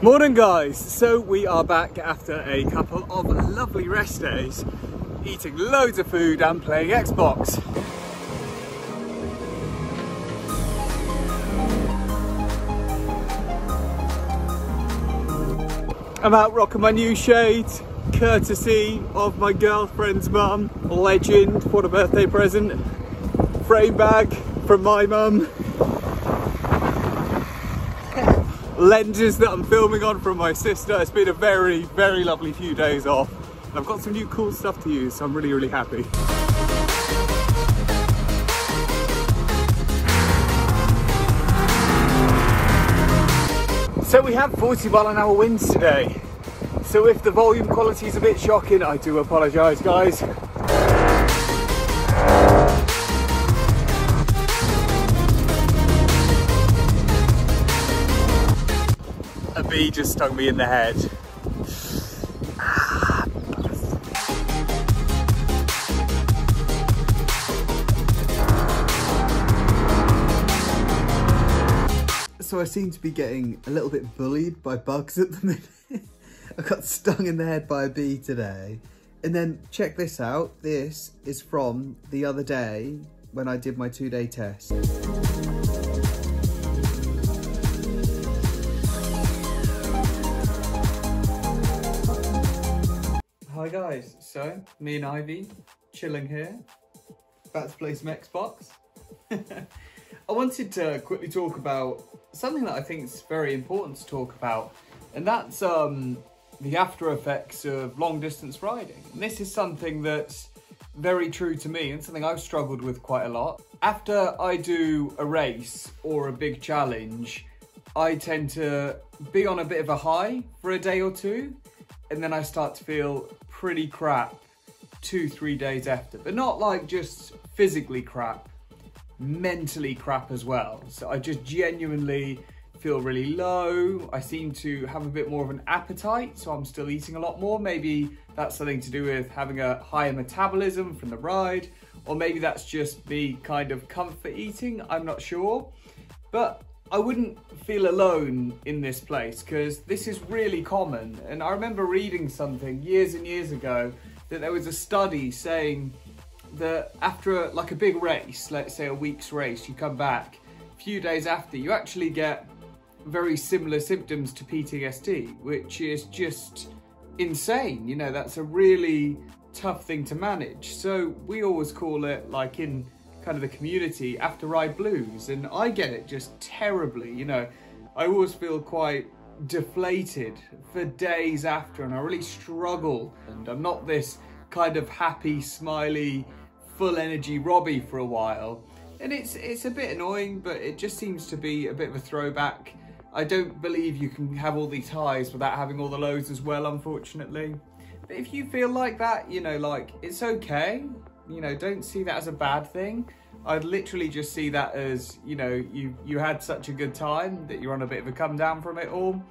Morning guys, so we are back after a couple of lovely rest days, eating loads of food and playing Xbox. I'm out rocking my new shades, courtesy of my girlfriend's mum, legend, what a birthday present, frame bag from my mum. Lenses that I'm filming on from my sister. It's been a very, very lovely few days off. I've got some new cool stuff to use, so I'm really, really happy. So we have 40 mile an hour winds today. So if the volume quality is a bit shocking, I do apologise guys. Bee just stung me in the head. So I seem to be getting a little bit bullied by bugs at the minute. I got stung in the head by a bee today. And then check this out. This is from the other day when I did my two day test. Hi guys, so me and Ivy chilling here, about to play some Xbox. I wanted to quickly talk about something that I think is very important to talk about, and that's um, the after effects of long distance riding. And this is something that's very true to me and something I've struggled with quite a lot. After I do a race or a big challenge, I tend to be on a bit of a high for a day or two, and then I start to feel pretty crap two, three days after. But not like just physically crap, mentally crap as well. So I just genuinely feel really low. I seem to have a bit more of an appetite, so I'm still eating a lot more. Maybe that's something to do with having a higher metabolism from the ride, or maybe that's just me kind of comfort eating, I'm not sure. But I wouldn't feel alone in this place because this is really common. And I remember reading something years and years ago that there was a study saying that after a, like a big race, let's say a week's race, you come back a few days after, you actually get very similar symptoms to PTSD, which is just insane. You know, that's a really tough thing to manage. So we always call it like in kind of the community after ride blues and I get it just terribly you know. I always feel quite deflated for days after and I really struggle. And I'm not this kind of happy smiley full energy Robbie for a while. And it's it's a bit annoying but it just seems to be a bit of a throwback. I don't believe you can have all these highs without having all the lows as well unfortunately. But if you feel like that you know like it's okay you know, don't see that as a bad thing. I'd literally just see that as, you know, you, you had such a good time that you're on a bit of a come down from it all.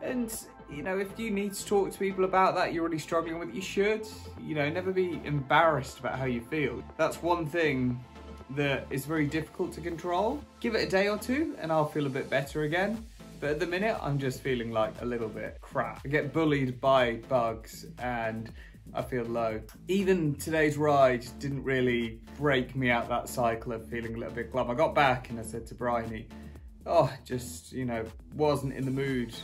And, you know, if you need to talk to people about that, you're really struggling with you should. You know, never be embarrassed about how you feel. That's one thing that is very difficult to control. Give it a day or two and I'll feel a bit better again. But at the minute, I'm just feeling like a little bit crap. I get bullied by bugs and I feel low. Even today's ride didn't really break me out that cycle of feeling a little bit glum. I got back and I said to Bryony, oh, just, you know, wasn't in the mood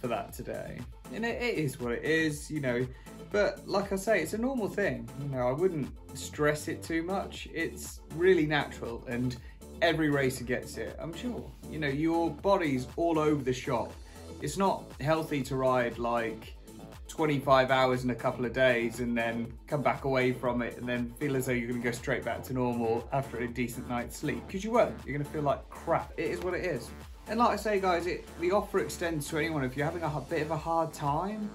for that today. And it, it is what it is, you know, but like I say, it's a normal thing. You know, I wouldn't stress it too much. It's really natural and every racer gets it, I'm sure. You know, your body's all over the shop. It's not healthy to ride like 25 hours in a couple of days and then come back away from it and then feel as though you're going to go straight back to normal after a decent night's sleep. Because you won't. You're going to feel like crap. It is what it is. And like i say guys it the offer extends to anyone. If you're having a bit of a hard time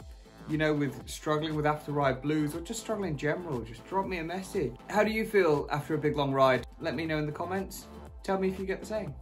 you know with struggling with after ride blues or just struggling in general just drop me a message. How do you feel after a big long ride? Let me know in the comments. Tell me if you get the same